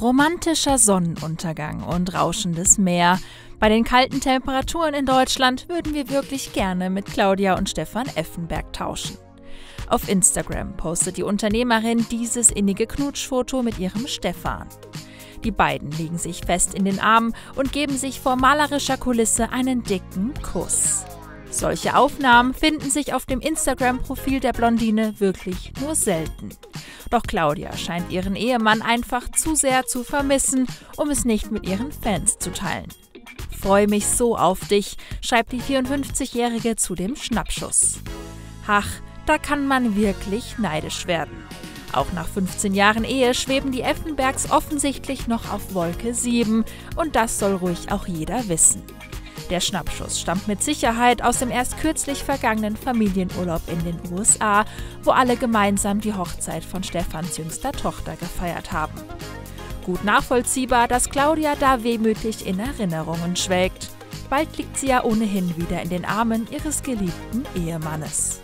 Romantischer Sonnenuntergang und rauschendes Meer. Bei den kalten Temperaturen in Deutschland würden wir wirklich gerne mit Claudia und Stefan Effenberg tauschen. Auf Instagram postet die Unternehmerin dieses innige Knutschfoto mit ihrem Stefan. Die beiden liegen sich fest in den Armen und geben sich vor malerischer Kulisse einen dicken Kuss. Solche Aufnahmen finden sich auf dem Instagram-Profil der Blondine wirklich nur selten. Doch Claudia scheint ihren Ehemann einfach zu sehr zu vermissen, um es nicht mit ihren Fans zu teilen. Freue mich so auf dich, schreibt die 54-Jährige zu dem Schnappschuss. Ach, da kann man wirklich neidisch werden. Auch nach 15 Jahren Ehe schweben die Effenbergs offensichtlich noch auf Wolke 7 und das soll ruhig auch jeder wissen. Der Schnappschuss stammt mit Sicherheit aus dem erst kürzlich vergangenen Familienurlaub in den USA, wo alle gemeinsam die Hochzeit von Stefans jüngster Tochter gefeiert haben. Gut nachvollziehbar, dass Claudia da wehmütig in Erinnerungen schwelgt. Bald liegt sie ja ohnehin wieder in den Armen ihres geliebten Ehemannes.